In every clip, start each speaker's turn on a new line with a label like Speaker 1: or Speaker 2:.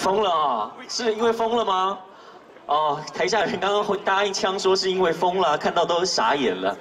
Speaker 1: 疯了啊！是因为疯了吗？哦，台下人刚刚会答应枪说是因为疯了，看到都傻眼了。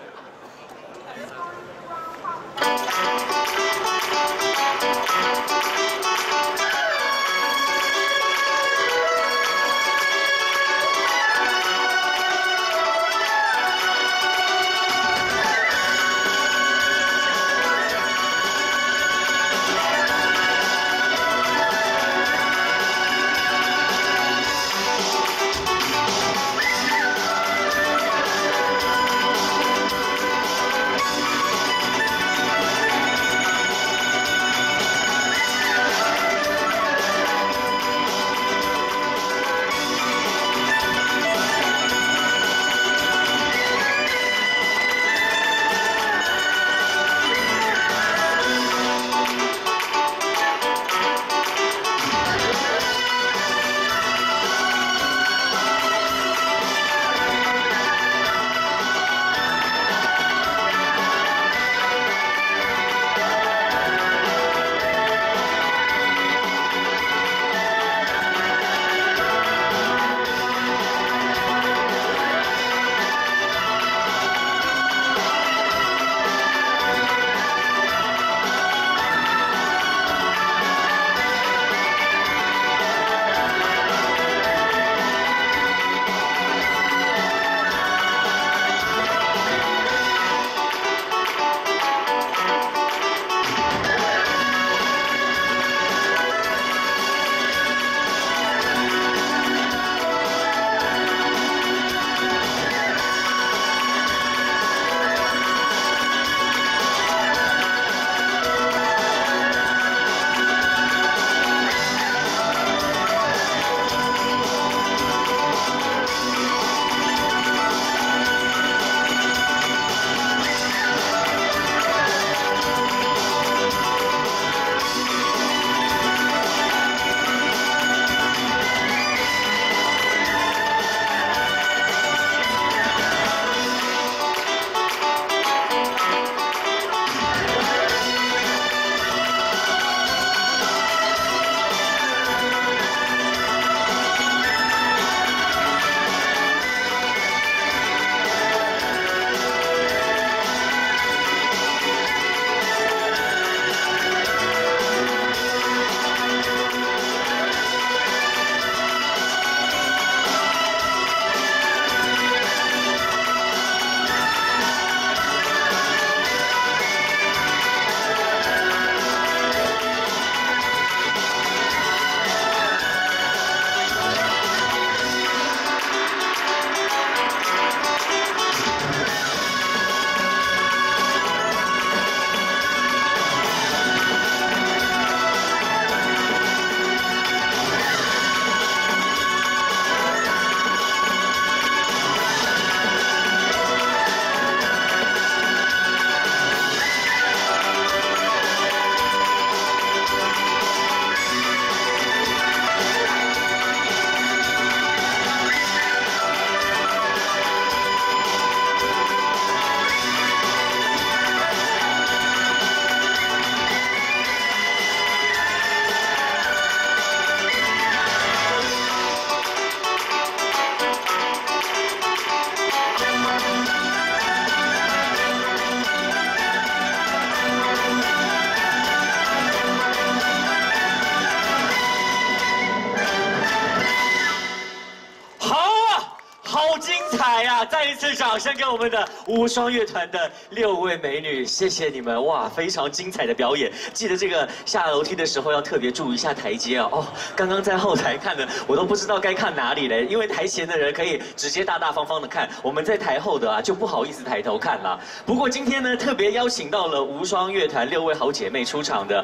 Speaker 1: 好精彩呀、再一次掌声给我们的无双乐团的六位美女，谢谢你们！哇，非常精彩的表演。记得这个下楼梯的时候要特别注意一下台阶啊。哦，刚刚在后台看的，我都不知道该看哪里嘞，因为台前的人可以直接大大方方的看，我们在台后的啊就不好意思抬头看了。不过今天呢，特别邀请到了无双乐团六位好姐妹出场的。